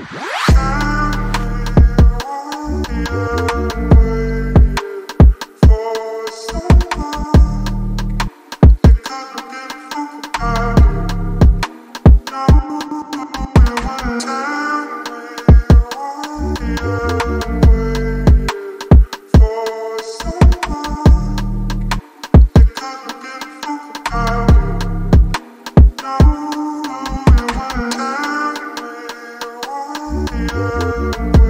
Whoa! yeah.